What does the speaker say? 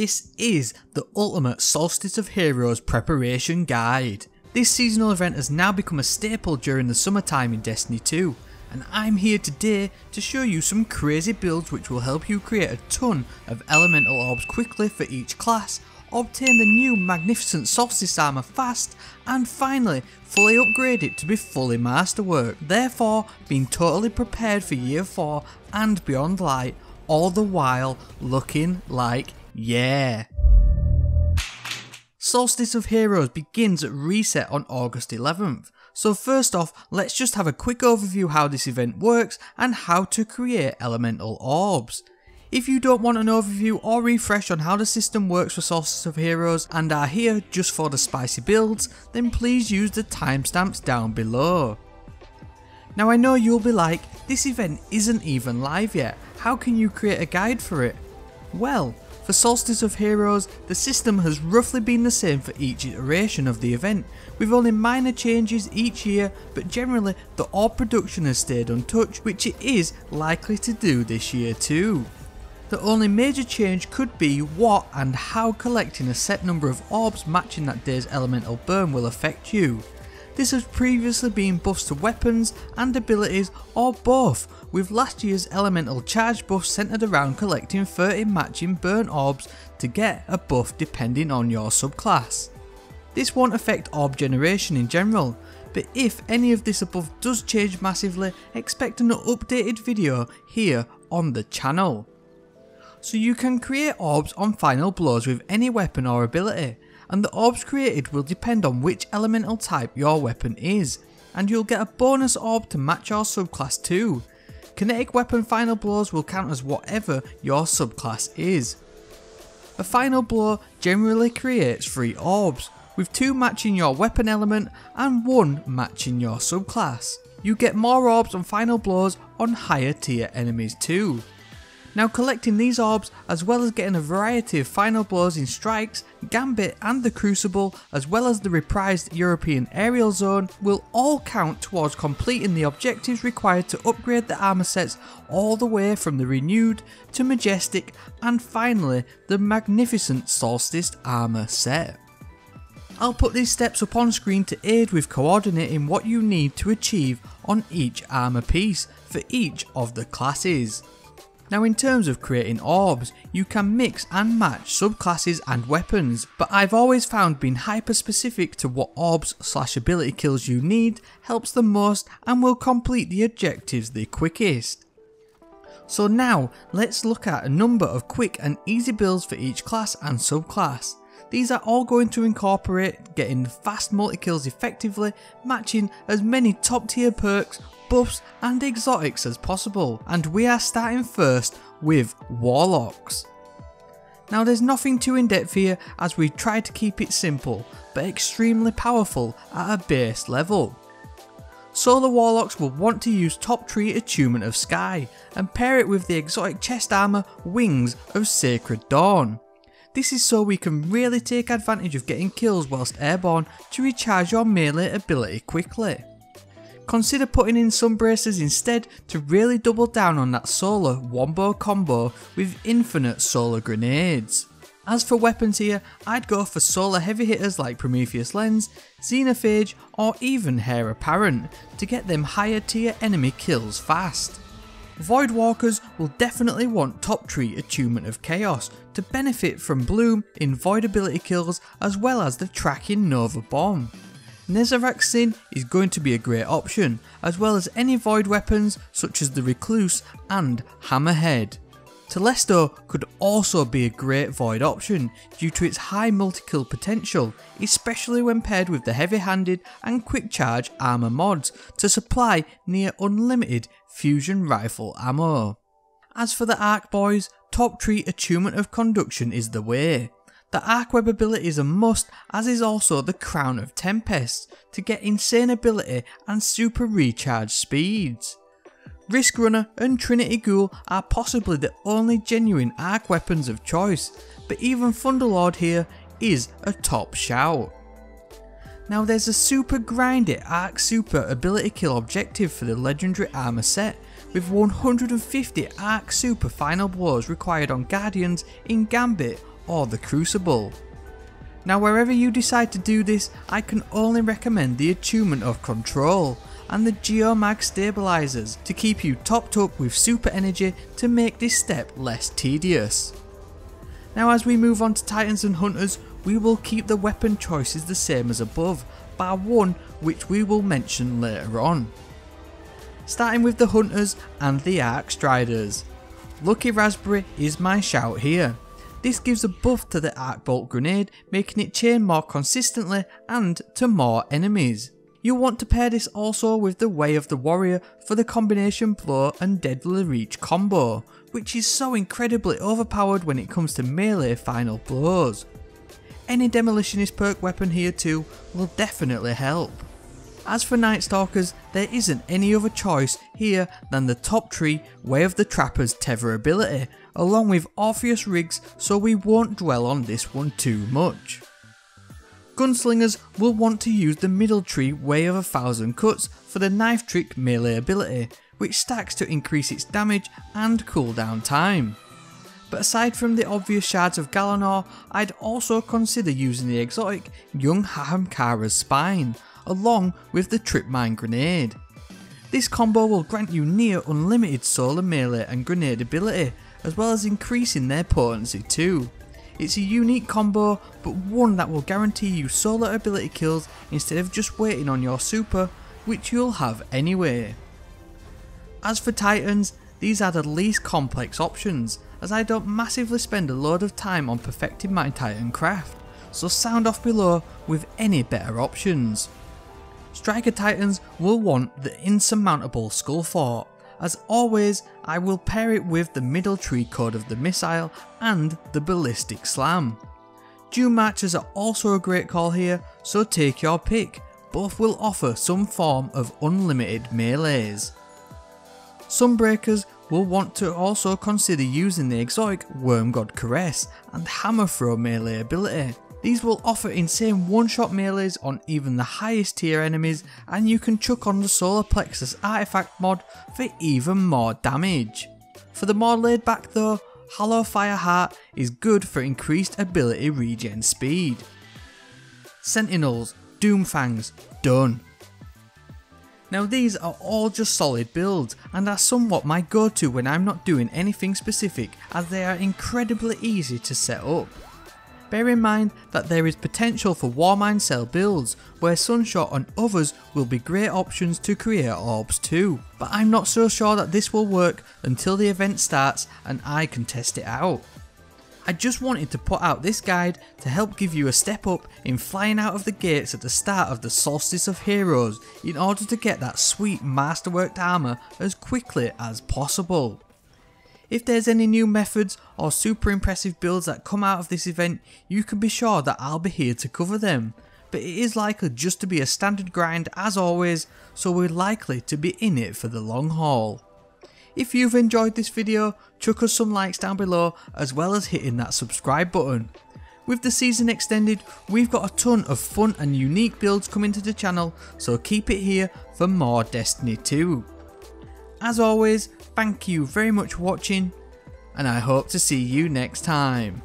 This is the ultimate Solstice of Heroes preparation guide. This seasonal event has now become a staple during the summertime in Destiny 2, and I'm here today to show you some crazy builds which will help you create a ton of elemental orbs quickly for each class, obtain the new magnificent Solstice armour fast, and finally fully upgrade it to be fully masterwork, therefore being totally prepared for year 4 and beyond light, all the while looking like yeah. Solstice of Heroes begins at reset on August 11th. So first off, let's just have a quick overview how this event works and how to create elemental orbs. If you don't want an overview or refresh on how the system works for Solstice of Heroes and are here just for the spicy builds, then please use the timestamps down below. Now I know you'll be like, this event isn't even live yet, how can you create a guide for it? Well, for Solstice of Heroes, the system has roughly been the same for each iteration of the event, with only minor changes each year, but generally the orb production has stayed untouched, which it is likely to do this year too. The only major change could be what and how collecting a set number of orbs matching that day's elemental burn will affect you. This has previously been buffs to weapons and abilities or both, with last year's elemental charge buff centred around collecting 30 matching burn orbs to get a buff depending on your subclass. This won't affect orb generation in general, but if any of this above does change massively, expect an updated video here on the channel. So you can create orbs on final blows with any weapon or ability, and the orbs created will depend on which elemental type your weapon is, and you'll get a bonus orb to match your subclass too. Kinetic weapon final blows will count as whatever your subclass is. A final blow generally creates 3 orbs, with 2 matching your weapon element and 1 matching your subclass. You get more orbs on final blows on higher tier enemies too. Now collecting these orbs as well as getting a variety of final blows in Strikes, Gambit and the Crucible as well as the reprised European Aerial Zone will all count towards completing the objectives required to upgrade the armour sets all the way from the Renewed to Majestic and finally the magnificent Solstice armour set. I'll put these steps up on screen to aid with coordinating what you need to achieve on each armour piece for each of the classes. Now in terms of creating orbs, you can mix and match subclasses and weapons, but I've always found being hyper specific to what orbs slash ability kills you need helps the most and will complete the objectives the quickest. So now let's look at a number of quick and easy builds for each class and subclass. These are all going to incorporate getting fast multi-kills effectively, matching as many top tier perks buffs and exotics as possible and we are starting first with Warlocks. Now there's nothing too in depth here as we try to keep it simple but extremely powerful at a base level. Solar Warlocks will want to use top tree Attunement of Sky and pair it with the exotic chest armour Wings of Sacred Dawn. This is so we can really take advantage of getting kills whilst airborne to recharge your melee ability quickly consider putting in Sunbracers instead to really double down on that solar wombo combo with infinite solar grenades. As for weapons here, I'd go for solar heavy hitters like Prometheus Lens, Xenophage or even Heir Apparent to get them higher tier enemy kills fast. Voidwalkers will definitely want top tree Attunement of Chaos to benefit from Bloom in void ability kills as well as the tracking Nova Bomb. Nezarec Sin is going to be a great option, as well as any void weapons such as the Recluse and Hammerhead. Telesto could also be a great void option due to its high multi-kill potential, especially when paired with the heavy-handed and quick charge armour mods to supply near unlimited fusion rifle ammo. As for the Arc Boys, top tree Attunement of Conduction is the way. The Arc Web ability is a must as is also the Crown of Tempest to get insane ability and super recharge speeds. Risk Runner and Trinity Ghoul are possibly the only genuine arc weapons of choice, but even Thunderlord here is a top shout. Now there's a super grindy arc super ability kill objective for the legendary armour set with 150 arc super final blows required on Guardians in Gambit or the Crucible. Now wherever you decide to do this, I can only recommend the attunement of Control and the Geomag stabilizers to keep you topped up with super energy to make this step less tedious. Now as we move on to Titans and Hunters, we will keep the weapon choices the same as above, bar one which we will mention later on. Starting with the Hunters and the Arc Striders. Lucky Raspberry is my shout here. This gives a buff to the Arc Bolt grenade, making it chain more consistently and to more enemies. You'll want to pair this also with the Way of the Warrior for the combination blow and deadly reach combo, which is so incredibly overpowered when it comes to melee final blows. Any demolitionist perk weapon here too will definitely help. As for Night Stalkers, there isn't any other choice here than the top tree Way of the Trapper's Tether ability, along with Orpheus rigs so we won't dwell on this one too much. Gunslingers will want to use the middle tree Way of a Thousand Cuts for the knife trick melee ability, which stacks to increase its damage and cooldown time. But aside from the obvious shards of Galanor, I'd also consider using the exotic Young Ahamkara's Spine, along with the Trip Mine Grenade. This combo will grant you near unlimited solar melee and grenade ability, as well as increasing their potency too. It's a unique combo, but one that will guarantee you solar ability kills instead of just waiting on your super, which you'll have anyway. As for Titans, these are the least complex options, as I don't massively spend a load of time on perfecting my Titan craft, so sound off below with any better options. Striker Titans will want the insurmountable Skullfort, as always, I will pair it with the middle tree code of the missile and the ballistic slam. Dunemarchers are also a great call here, so take your pick, both will offer some form of unlimited melees. Sunbreakers will want to also consider using the exotic Wormgod Caress and Hammer Throw melee ability. These will offer insane one-shot melees on even the highest tier enemies and you can chuck on the Solar Plexus artifact mod for even more damage. For the more laid back though, Hallowfire Heart is good for increased ability regen speed. Sentinels, Doomfangs, done. Now these are all just solid builds and are somewhat my go to when I'm not doing anything specific as they are incredibly easy to set up. Bear in mind that there is potential for Warmind Cell builds, where Sunshot and others will be great options to create orbs too, but I'm not so sure that this will work until the event starts and I can test it out. I just wanted to put out this guide to help give you a step up in flying out of the gates at the start of the Solstice of Heroes in order to get that sweet masterworked armour as quickly as possible. If there's any new methods or super impressive builds that come out of this event, you can be sure that I'll be here to cover them. But it is likely just to be a standard grind as always, so we're likely to be in it for the long haul. If you've enjoyed this video, chuck us some likes down below as well as hitting that subscribe button. With the season extended, we've got a ton of fun and unique builds coming to the channel, so keep it here for more Destiny 2. As always, thank you very much for watching, and I hope to see you next time.